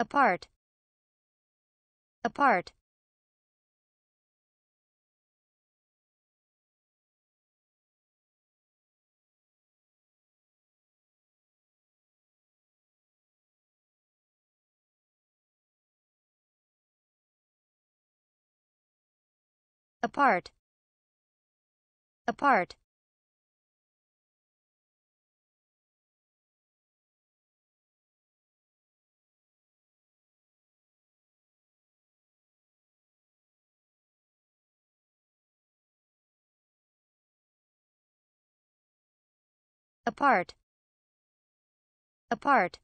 apart. Apart. Apart. Apart apart. Apart